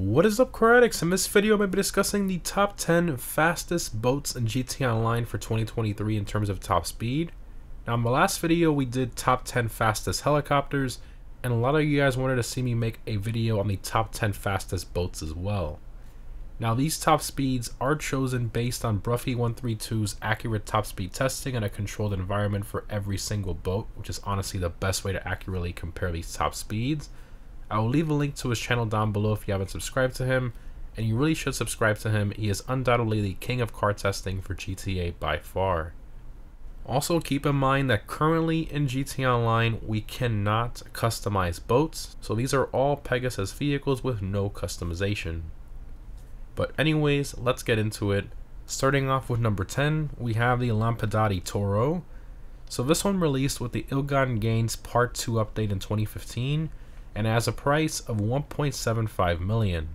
What is up Critics? In this video I'm going to be discussing the top 10 fastest boats in GTA Online for 2023 in terms of top speed. Now in my last video we did top 10 fastest helicopters and a lot of you guys wanted to see me make a video on the top 10 fastest boats as well. Now these top speeds are chosen based on Broughy1322's accurate top speed testing in a controlled environment for every single boat, which is honestly the best way to accurately compare these top speeds. I will leave a link to his channel down below if you haven't subscribed to him, and you really should subscribe to him. He is undoubtedly the king of car testing for GTA by far. Also keep in mind that currently in GTA Online we cannot customize boats, so these are all Pegasus vehicles with no customization. But anyways, let's get into it. Starting off with number 10, we have the Lampadati Toro. So this one released with the Ill-Gotten Gains Part 2 update in 2015, and has a price of 1.75 million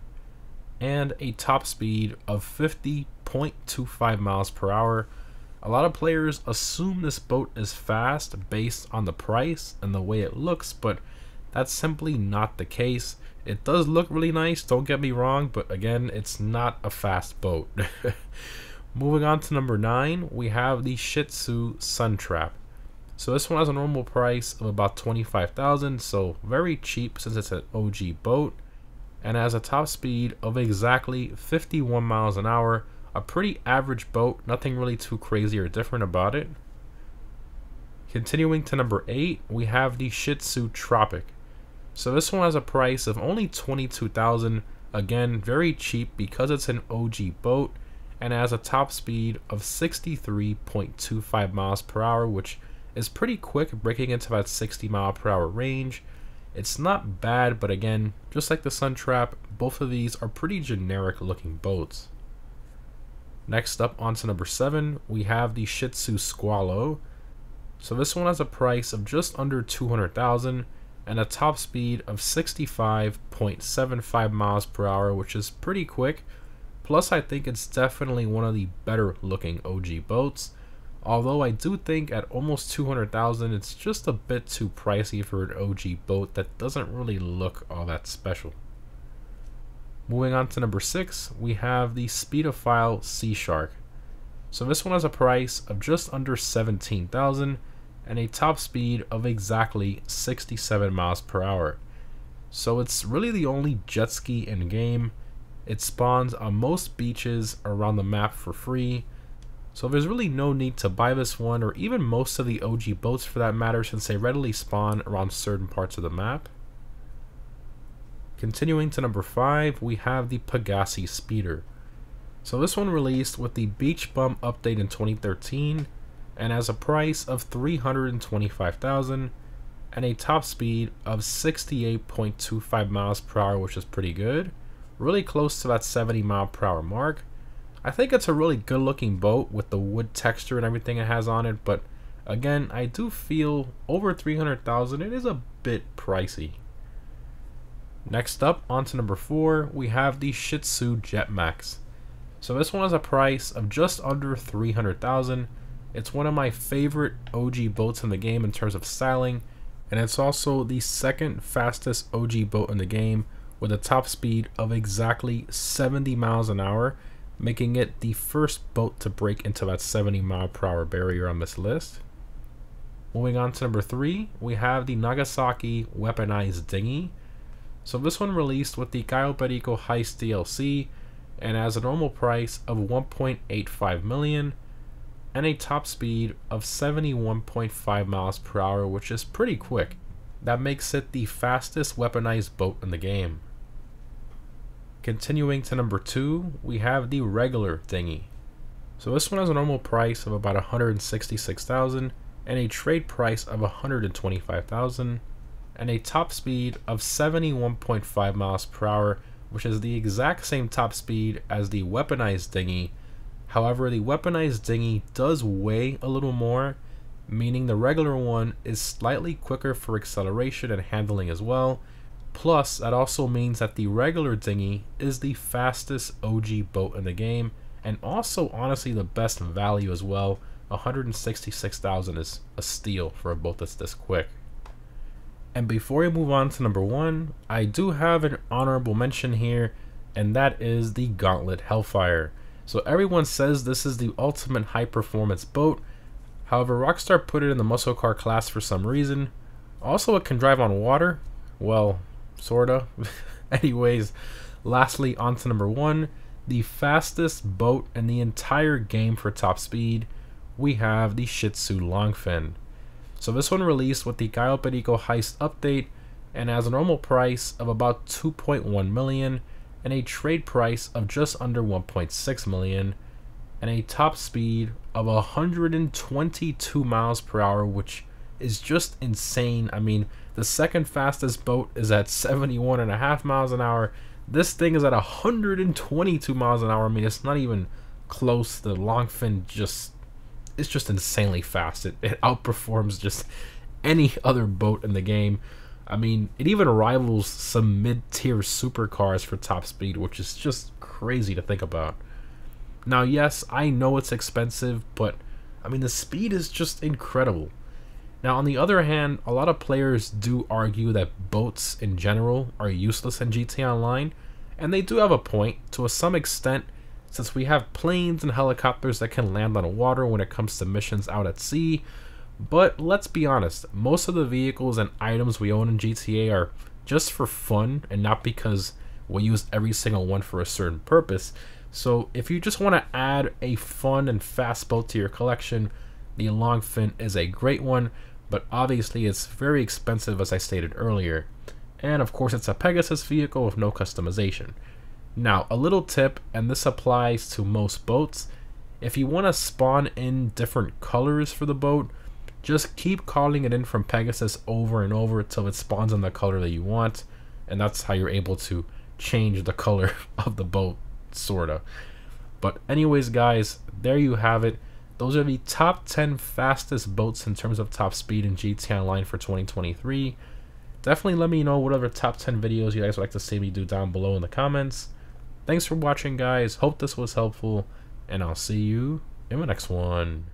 and a top speed of 50.25 miles per hour. A lot of players assume this boat is fast based on the price and the way it looks, but that's simply not the case. It does look really nice, don't get me wrong, but again, it's not a fast boat. Moving on to number 9, we have the Shitzu Suntrap. So this one has a normal price of about 25,000, so very cheap since it's an OG boat and has a top speed of exactly 51 miles an hour. A pretty average boat, nothing really too crazy or different about it. Continuing to number 8, we have the Shitzu Tropic. So this one has a price of only 22,000, again very cheap because it's an OG boat and has a top speed of 63.25 miles per hour, which is pretty quick, breaking into about 60 mile per hour range. It's not bad, but again, just like the Suntrap, both of these are pretty generic looking boats. Next up onto number 7, we have the Shitzu Squalo. So this one has a price of just under 200,000 and a top speed of 65.75 miles per hour, which is pretty quick. Plus, I think it's definitely one of the better looking OG boats. Although I do think at almost 200,000 it's just a bit too pricey for an OG boat that doesn't really look all that special. Moving on to number 6, we have the Speedophile Seashark. So this one has a price of just under 17,000 and a top speed of exactly 67 miles per hour. So it's really the only jet ski in game. It spawns on most beaches around the map for free so there's really no need to buy this one or even most of the OG boats for that matter since they readily spawn around certain parts of the map. Continuing to number 5, we have the Pegassi Speeder. So this one released with the Beach Bum update in 2013 and has a price of 325,000 and a top speed of 68.25 miles per hour which is pretty good. Really close to that 70 mile per hour mark I think it's a really good looking boat with the wood texture and everything it has on it, but again, I do feel over 300,000 it is a bit pricey. Next up, on to number 4, we have the Shitzu Jetmax. So this one has a price of just under 300,000. It's one of my favorite OG boats in the game in terms of styling, and it's also the second fastest OG boat in the game with a top speed of exactly 70 miles an hour making it the first boat to break into that 70 mile per hour barrier on this list. Moving on to number three, we have the Nagasaki weaponized dinghy. So this one released with the Cayo Perico Heist DLC and has a normal price of 1.85 million and a top speed of 71.5 miles per hour, which is pretty quick. That makes it the fastest weaponized boat in the game. Continuing to number two, we have the regular dinghy. So this one has a normal price of about 166,000 and a trade price of 125,000 and a top speed of 71.5 miles per hour, which is the exact same top speed as the weaponized dinghy. However, the weaponized dinghy does weigh a little more, meaning the regular one is slightly quicker for acceleration and handling as well, Plus, that also means that the regular dinghy is the fastest OG boat in the game, and also honestly the best value as well. 166,000 is a steal for a boat that's this quick. And before we move on to number one, I do have an honorable mention here. and that is the Gauntlet Hellfire. So everyone says this is the ultimate high performance boat. However, Rockstar put it in the muscle car class for some reason. Also, it can drive on water. Well, sorta. Anyways, lastly, on to number one, the fastest boat in the entire game for top speed. We have the Shitzu Longfin. So this one released with the Cayo Perico Heist update and has a normal price of about 2.1 million and a trade price of just under 1.6 million and a top speed of 122 miles per hour which is just insane. I mean the second fastest boat is at 71 and a half miles an hour. This thing is at 122 miles an hour. I mean it's not even close. The longfin just it's just insanely fast. It, it outperforms just any other boat in the game. I mean, it even rivals some mid-tier supercars for top speed, which is just crazy to think about. Now, yes, I know it's expensive, but I mean, the speed is just incredible. Now, on the other hand, a lot of players do argue that boats in general are useless in GTA Online, and they do have a point to a some extent since we have planes and helicopters that can land on water when it comes to missions out at sea, but let's be honest, most of the vehicles and items we own in GTA are just for fun and not because we use every single one for a certain purpose. So if you just want to add a fun and fast boat to your collection, the Longfin is a great one, but obviously it's very expensive as I stated earlier. And of course it's a Pegasus vehicle with no customization. Now, a little tip, and this applies to most boats, if you want to spawn in different colors for the boat, just keep calling it in from Pegasus over and over until it spawns in the color that you want. And that's how you're able to change the color of the boat, sorta. But anyways, guys, there you have it. Those are the top 10 fastest boats in terms of top speed in GTA Online for 2023. Definitely let me know what other top 10 videos you guys would like to see me do down below in the comments. Thanks for watching, guys. Hope this was helpful, and I'll see you in the next one.